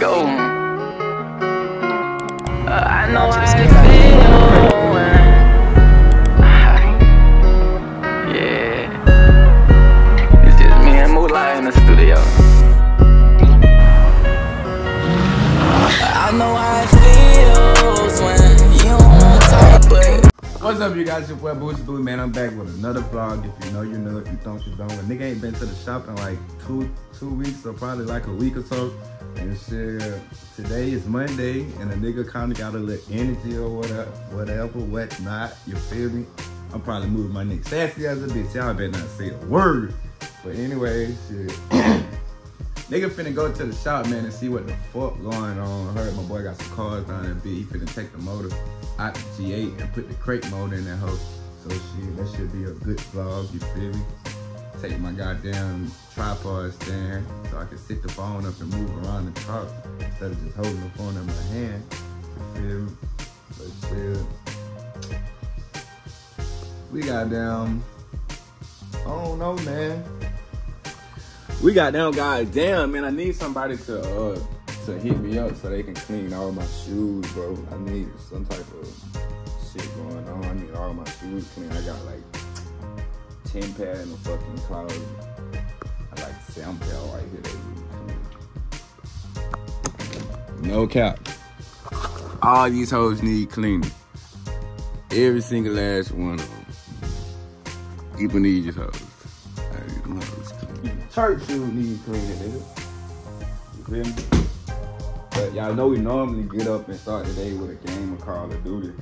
go. Uh, I know how it feel. yeah. It's just me and Moolah in the studio. I know how it feels when you don't talk, but. What's up, you guys? Your boy Boosie Boo, man. I'm back with another vlog. If you know, you know. If you don't, you don't. A nigga ain't been to the shop in like two two weeks, or probably like a week or so. And shit, today is Monday, and a nigga kind of got a little energy or whatever, whatever, whatnot. You feel me? I'm probably moving my neck sassy as a bitch. Y'all better not say a word. But anyway, shit. Nigga finna go to the shop, man, and see what the fuck going on. I heard my boy got some cars down there, bit. He finna take the motor out the G8 and put the crate motor in that hoe. So shit, that should be a good vlog, you feel me? Take my goddamn tripod stand so I can sit the phone up and move around the truck instead of just holding the phone in my hand. You feel me? But shit. We got down. I don't know, man. We got down, guys. Damn, man, I need somebody to uh to hit me up so they can clean all my shoes, bro. I need some type of shit going on. I need all my shoes clean. I got like 10 pair in the fucking closet. I like seven pair right here that need clean. No cap. All these hoes need cleaning. Every single last one of them. I need them hoes. Church shoes need cleaning, nigga. You feel me? But y'all know we normally get up and start the day with a game of Call of Duty.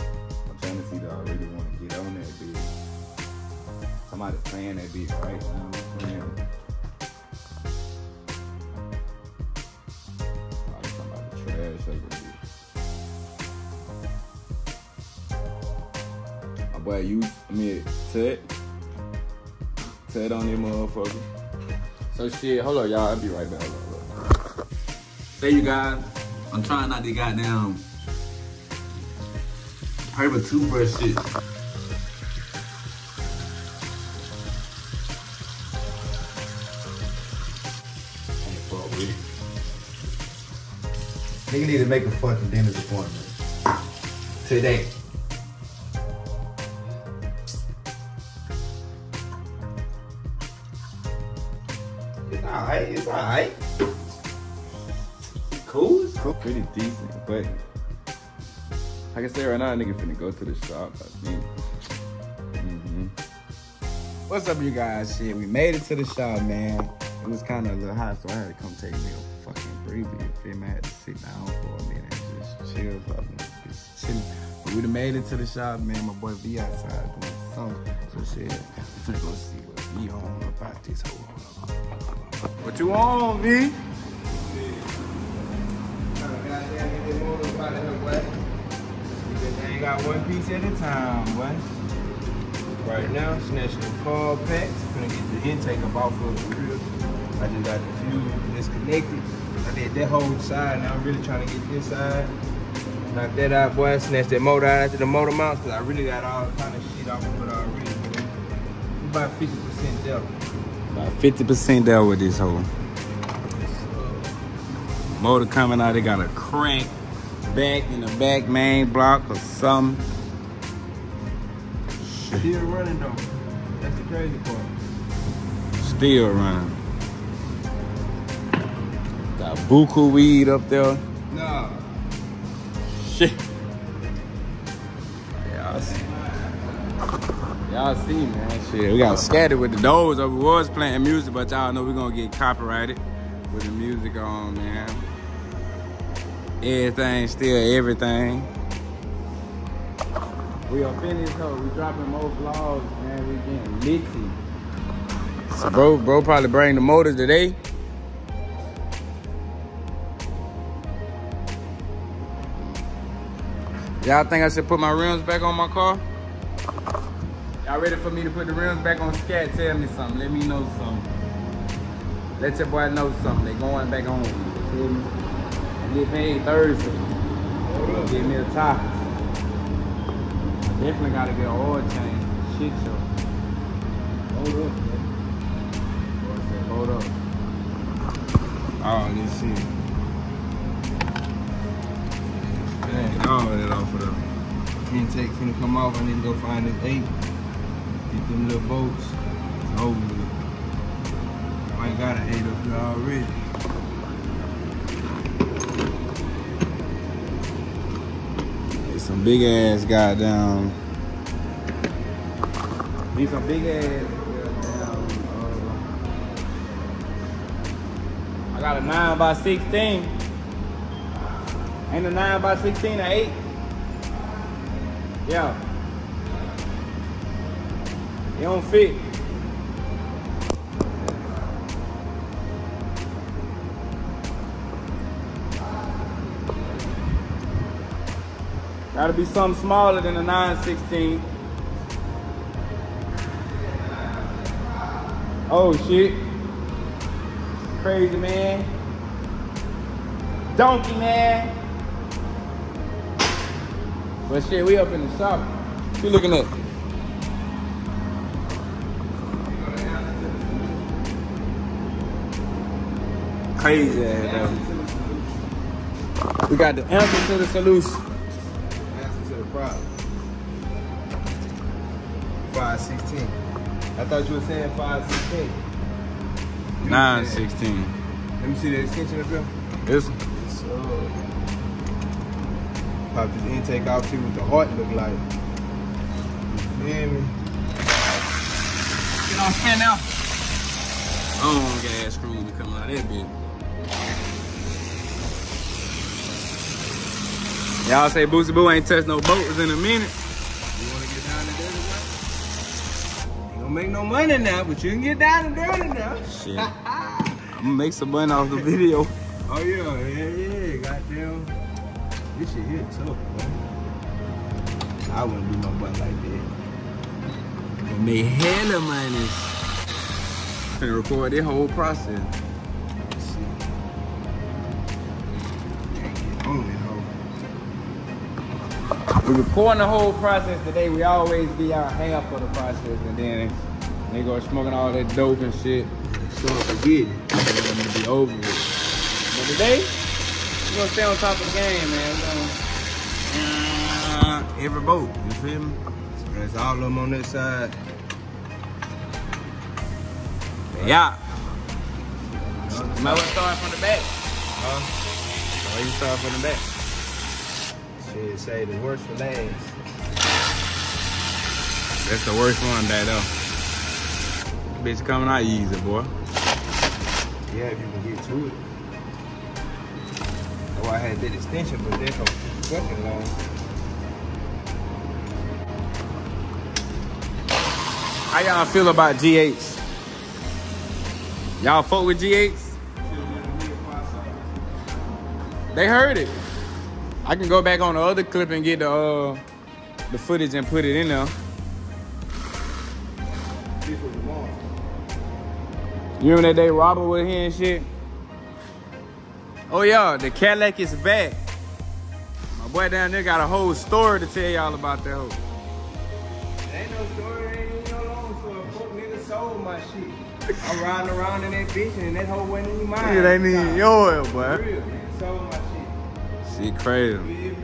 I'm trying to see that I really want Somebody playing that bitch right now. Playing. Like somebody trash like that bitch. My boy, you, I mean, Ted. Ted on that motherfucker. So shit, hold on, y'all. I'll be right back. Hold on, hold on. Hey, you guys. I'm trying not to goddamn paper toothbrush shit. Nigga need to make a fucking dentist appointment. Today. It's alright, it's alright. Cool, it's cool. Pretty decent, but like I said right now, nigga finna go to the shop, I think. hmm What's up, you guys? Shit, we made it to the shop, man. It was kind of a little hot, so I had to come take me a fucking breather. You feel me? I had to sit down for a minute and just chill up and just chilling. But we done made it to the shop, man. My boy V outside doing something. So shit, we finna go see what V on about this whole. What you on, V? They got one piece at a time, boy. Right now, snatching the car packs. Gonna get the intake up off of the grill. I just got the fuse disconnected. I did that whole side. Now I'm really trying to get this side. Knock that out, boy. Snatch that motor out after the motor mounts, cause I really got all kind of shit off of it already. About 50% down. About 50% down with this hole. Motor coming out, they got a crank back in the back main block or something. Still running though. That's the crazy part. Still running. Got buku weed up there. Nah. Shit. Y'all see. Y'all see, man. Shit, we got scattered with the doors. We was playing music, but y'all know we're gonna get copyrighted with the music on, man. Everything, still everything. We are finished, though. We dropping more vlogs, man. We getting litty. So, bro, bro probably bring the motors today. Y'all think I should put my rims back on my car? Y'all ready for me to put the rims back on Scat? Tell me something. Let me know something. Let your boy know something. They going back on. You feel me? Get paid Thursday. Give me a top. Definitely gotta get an oil change. Shit show. Hold up, hold up. Oh, this shit. Dang, all of that off of the intake finna come off. I need to go find this eight. Get them little bolts. It's over with. I ain't got an eight up here already. Some big ass goddamn. These some big ass. goddamn, uh, I got a 9 by 16. Ain't a 9 by 16 an 8? Yeah. It don't fit. Gotta be something smaller than a 916. Oh shit. Crazy man. Donkey man. But shit, we up in the shop. You looking at? Crazy ass. We got the answer to the solution. Answer to the problem. 516. I thought you were saying 516. You were Nine saying- sixteen. Let me see the extension up here. This So, pop this intake out, see what the heart look like. You feel me? Get on spin now. Oh, gas screws be coming out of that bitch. Y'all say Boosie Boo ain't touched no boats in a minute. You wanna get down and dirty now? Ain't gonna make no money now, but you can get down and dirty now. Shit. I'm gonna make some money off the video. Oh yeah, yeah, yeah, goddamn. This shit here tough, man. I wouldn't do no butt like that. Made hella money. Finna record this whole process. Let's see. Can't get on that hoe. We recording the whole process today. We always be out half for the process and then they go smoking all that dope and shit. Start forgetting. And then it'll be over with. But today, we're gonna stay on top of the game, man. Gonna, uh, every boat, you feel me? There's all of them on this side. Yeah. Might well start from the back. Huh? Why you start from the back? Shit, say the worst for last. That's the worst one back though. Bitch coming out easy, boy. Yeah, if you can get to it. Why I had that extension, but they're so fucking long. How y'all feel about G8s? Y'all fuck with G8s? They heard it. I can go back on the other clip and get the uh, the footage and put it in there. You remember that day Robert was here and shit? Oh yeah, the Cadillac is back. My boy down there got a whole story to tell y'all about that hoe. Ain't no story, ain't no long story. Fuck nigga sold my shit. I'm riding around in that bitch and that hoe wasn't even mine. It ain't even yours, For boy. real, nigga sold my shit. Shit crazy. You feel me?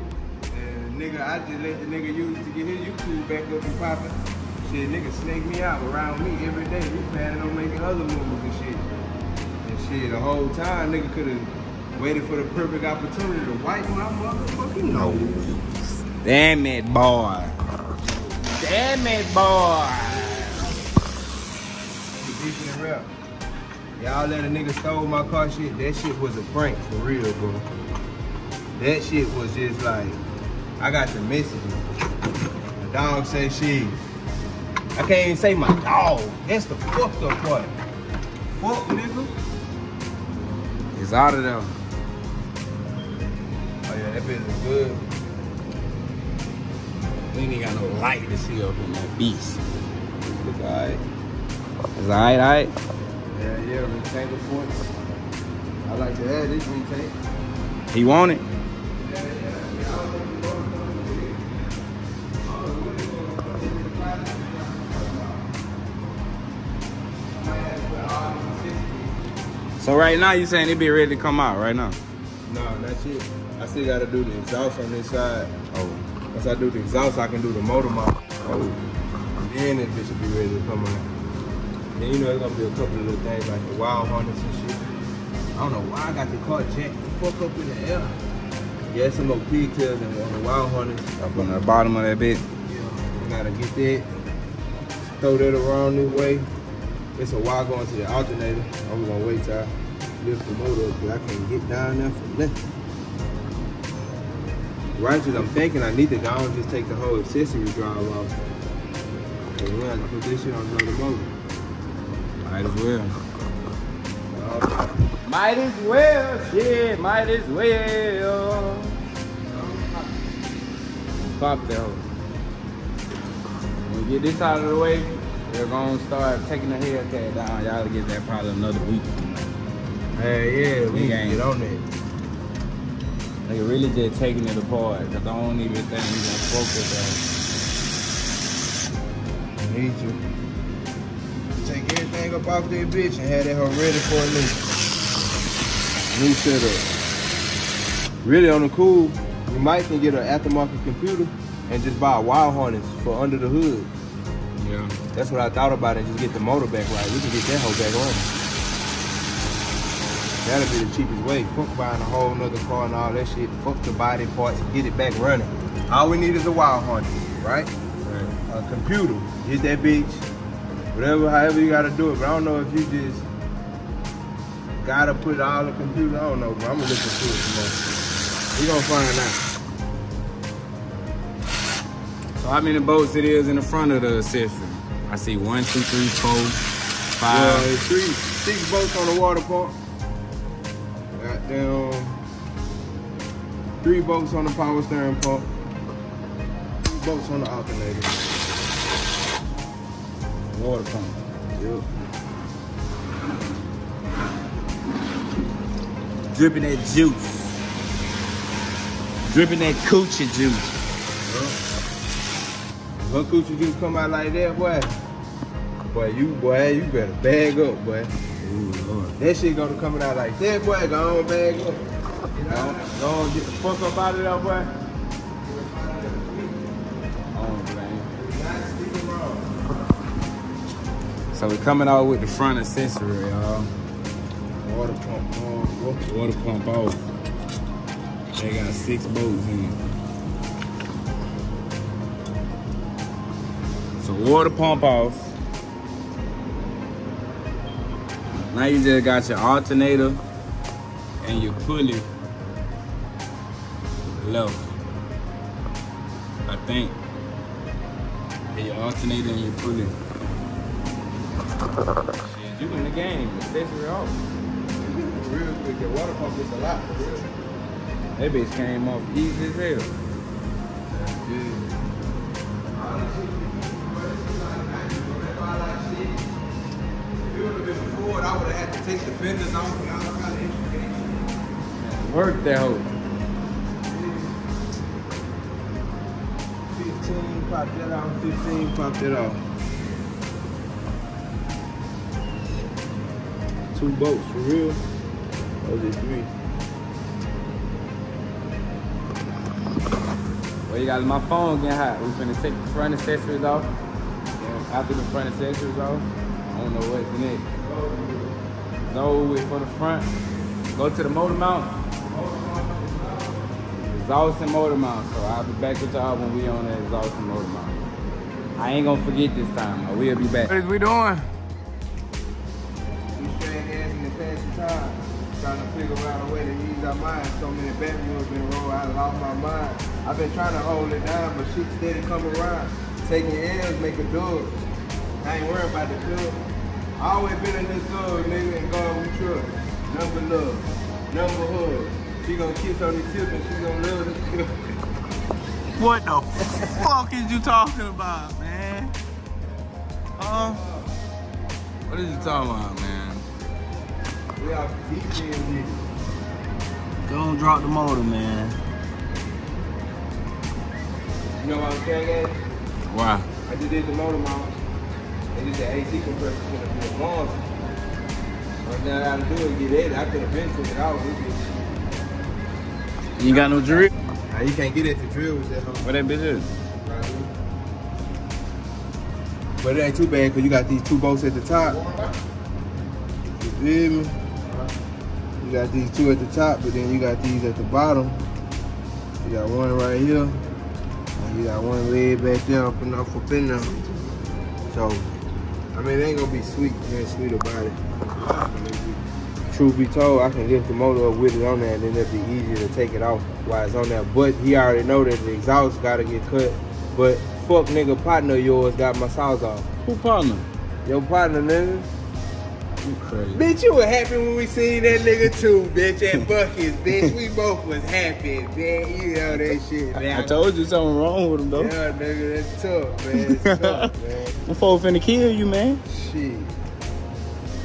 And nigga, I just let the nigga use it to get his YouTube back up and popping. Shit, nigga snake me out around me every day. We planning on making other movies and shit. And shit, the whole time, nigga could waited for the perfect opportunity to wipe my motherfucking nose. Damn it, boy. Damn it, boy. Y'all let a nigga stole my car shit. That shit was a prank for real, bro. That shit was just like, I got the message. The dog say she. I can't even say my dog. That's the fucked up part. Fuck nigga. It's out of there. That bitch is good. We ain't got no light to see up in that beast. It's alright. It's alright, alright. Yeah, yeah, rectangle points. I like to add this retake. He want it. So right now you saying it be ready to come out right now? No, that's it. I still gotta do the exhaust on this side. Oh. Once I do the exhaust, I can do the motor mount. Oh. Then this bitch will be ready to come out. Then you know it's gonna be a couple of little things like the wire harness and shit. I don't know why I got the car jacked the fuck up in the air. Yeah, some more pigtails and on the wire harness. Up on the bottom of that bitch. Yeah, gotta get that. Throw that around this way. It's a wire going to the alternator. I'm gonna wait till I lift the motor up, but I can't get down there for nothing. Righteous, I'm thinking I need to go and just take the whole accessory drive off. And we have to put this shit on another motor. Might as well. Uh, Might as well, shit, might as well. Pop that hoe. When we get this out of the way, we're gonna start taking the Hellcat down. Y'all to get that probably another week. Hey, yeah, we Nigga need to ain't- get on that. They really just taking it apart. Cause I don't even think we gonna focus We need to take everything up off that bitch and have that hoe ready for a new, new setup. Really on the cool, you might can get an aftermarket computer and just buy a wire harness for under the hood. Yeah. That's what I thought about and just get the motor back right. We can get that hoe back running. That'll be the cheapest way. Fuck buying a whole nother car and all that shit. Fuck the body parts and get it back running. All we need is a wire harness, right? Right. a computer. Get that bitch. Whatever, however you gotta do it. But I don't know if you just gotta put all the computer. I don't know, bro. I'm gonna look into it tomorrow. We gonna find out. So how many bolts it is in the front of the system? I see one, two, three, four, five. it's three, six bolts on the water pump. Goddamn. Three bolts on the power steering pump. Three bolts on the alternator. water pump. Yep. Dripping that juice. Dripping that coochie juice. Her coochie juice come out like that, boy. Boy, you boy, you better bag up, boy. Ooh, Lord. That shit gonna coming out like that, boy. Go on, bag up. Go, on, get the fuck up out of there, boy. So we're coming out with the front accessory, y'all. Water pump on. Water pump off. They got six bolts in it. So water pump off. Now you just got your alternator and your pulley left. I think. Yeah, your alternator and your pulley. Shit, you in the game. Accessory off. Real quick, the water pump is a lot for real. That bitch came off easy as hell. If it I would have had to take the fenders off and all kind of. Work that hoe. 15, pop that off. 15, pop that off. Two bolts for real. Those are three. Well, you got my phone getting hot. We finna take the front accessories off. After the front accessories off, I don't know what's next. It's over with for the front. Go to the motor mount. Exhaust and motor mount. So I'll be back with y'all when we on that exhaust and motor mount. I ain't gonna forget this time. I will be back. What is we doing? We straight ass in the passing time. Trying to figure out a way to ease our mind. So many backwheels been rolled. I lost my mind. I've been trying to hold it down, but shit steady come around. Taking L's, making dubs. I ain't worried about the club. I always been in this club, nigga, and God we trust. Number love, number hug. She gonna kiss on the tip and she gonna love the club. What the fuck is you talking about, man? Huh? What is you talking about, man? We are here. Don't drop the motor, man. You know what I'm saying? Why? I just did the motor mount. The AC compressor should have been warm. Only thing I do is get it. I could have been took it out. You got no drip? Now you can't get it to drill with that hoe. What that bitch is? Right. But it ain't too bad because you got these two bolts at the top. You feel me? You got these two at the top, but then you got these at the bottom. You got one right here. And you got one leg back there up and up up in there. So, I mean, it ain't gonna be sweet. It ain't sweet about it. Truth be told, I can lift the motor up with it on there and then it'll be easier to take it off while it's on there. But he already know that the exhaust gotta get cut. But fuck nigga partner yours got my sauce off. Who partner? Your partner nigga. You crazy. Bitch, you were happy when we seen that nigga too, bitch, at Buc-ee's, bitch. We both was happy, bitch. You know that shit, man. I told you something wrong with him though. Yeah, nigga, that's tough, man. It's tough, man. Them folks finna kill you, man. Shit.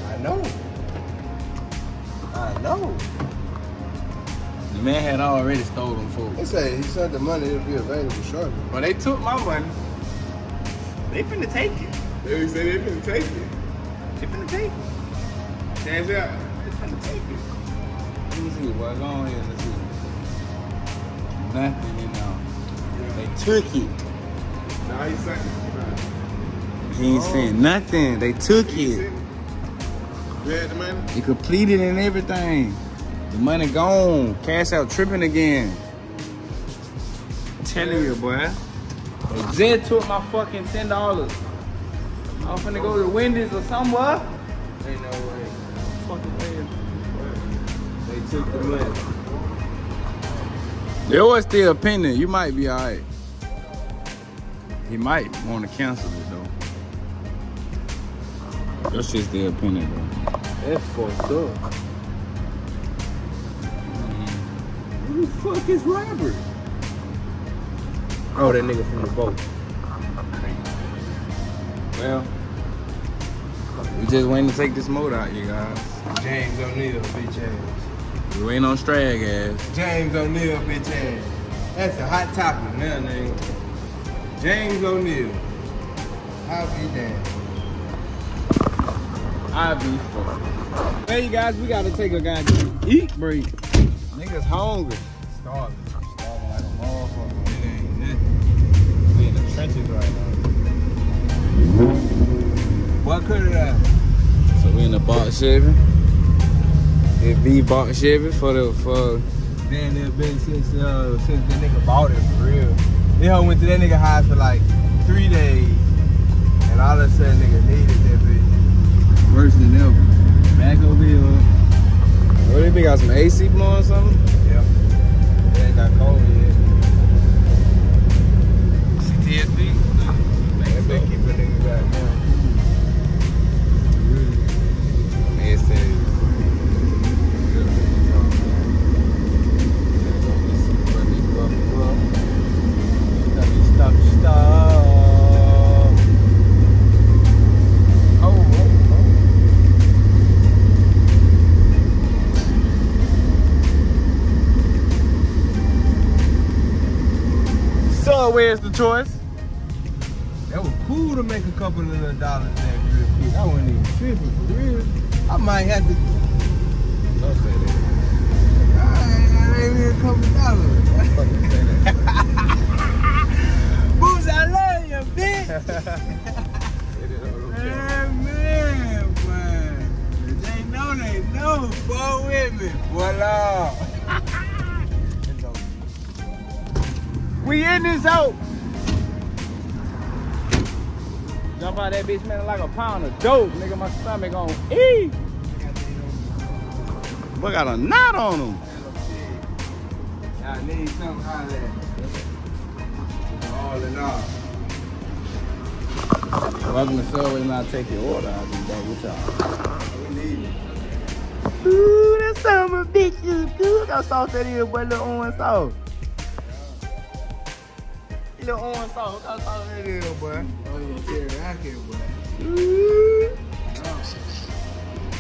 I know. I know. The man had already stole them They folks. say he said the money will be available shortly. But they took my money. They finna take it. They say they finna take it. They finna take it. Out. Finna take it. Let me see, boy. Go on here. Let's see. Nothing, you know. They took it. Nah, he said He ain't saying nothing. They took it. You had the money? It completed and everything. The money gone. Cash out tripping again. telling you, boy. They just took my fucking ten dollars. I'm finna go to Wendy's or somewhere. Ain't no way. Fucking. They took the money. There was still pending. You might be alright. He might want to cancel it though. Your shit still pending though. That's fucked up. Who the fuck is Robert? Oh, that nigga from the boat. Well, we just waiting to take this motor out, you guys. James O'Neal, bitch ass. We waiting on Strag ass. James O'Neal, bitch ass. That's a hot topic now, nigga. James O'Neal. I'll be damned. I be fucked. Hey, you guys, we gotta take a goddamn eat break. Niggas hungry. Starving. Starving like a motherfucker. It ain't nothing. We in the trenches right now. So we in the box Chevy. It be box Chevy for the for Damn, it been since uh since that nigga bought it for real. They hoe went to that nigga house for like three days, and all of a sudden nigga needed that bitch. worse than ever. Back over here. What do you think? Got some AC blowing or something? Yeah. It ain't got cold yet. CTS-V. That bitch keep a nigga goddamn. It. Stop, stop. Oh, oh, So where's the choice? That was cool to make a couple of little dollars back real quick. I wasn't even tripping for real. I might have to. Don't say that. I ain't even a couple dollars. Fucking say that. Boots, I love you, bitch. Man, man, man. They know, they know. Fall with me. Voila. We in this hoe. Jump out that bitch smelling like a pound of dope, nigga. My stomach on E. We got a knot on him. I need something out of that. All in all. Welcome to Subway. Now take your order. I'll be back with y'all. We need it. Ooh, that summer bitch is good. Got sauce that is, boy. Little orange sauce. Little orange sauce. Got sauce that is, boy. Oh, you teriyaki, boy. Ooh.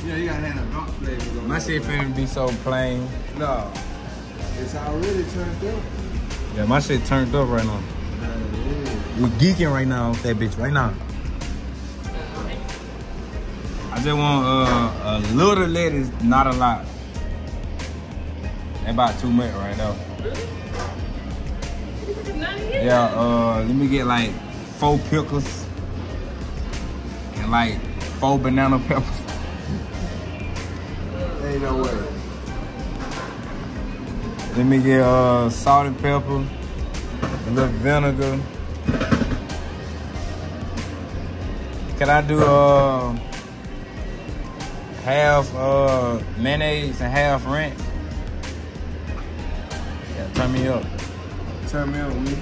Yeah, you gotta have a dark flavor. My that, shit boy. finna be so plain. No. It's already turned up. Yeah, my shit turned up right now. We're geeking right now off that bitch right now. I just want uh, a little lettuce, not a lot. That about too much right now. Yeah, uh, let me get like four pickles and like four banana peppers. Ain't no way. Let me get uh salt and pepper, a little vinegar. Can I do uh half uh mayonnaise and half ranch? Yeah, turn me up. Turn me on me.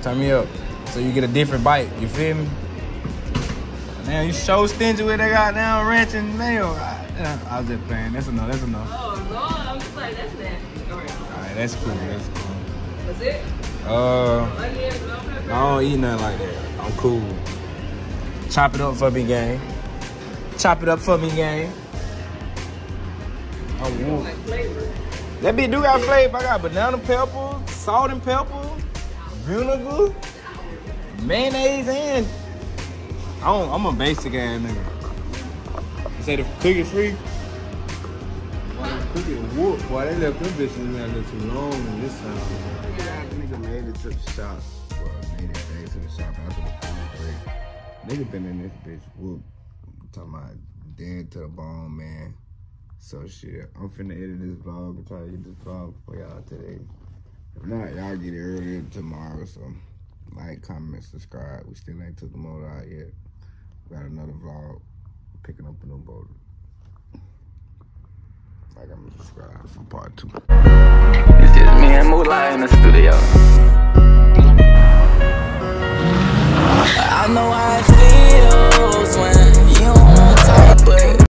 Turn me up. So you get a different bite. You feel me? Man, you so stingy with that goddamn ranch and mayo. I, I was just playing. That's enough. That's enough. Oh Lord, I'm just like that's nasty. All right. Alright, that's cool. That's cool. That's it. Uh, pepper. I don't eat nothing like that. I'm cool. Chop it up for me, gang. Chop it up for me, gang. I want. Like flavor. That bitch do got flavor. I got banana pepper, salt and pepper, vinegar, mayonnaise, and I I'm a basic ass nigga. You say the cookie free? Cook it whoop. Boy, they left them bitches in there a little too long in this time. Yeah, nigga made it to the shop. Well, made it back to the shop after the food break. Nigga been in this bitch whoop. I'm talking about dead to the bone, man. So shit, I'm finna edit this vlog and try to get this vlog for y'all today. If not, y'all get it earlier tomorrow. So like, comment, subscribe. We still ain't took the motor out yet. Got another vlog picking up a new motor. Like I'm gonna subscribe for part two. It's just me and Moolah in the studio. I know how it feels when you don't talk, but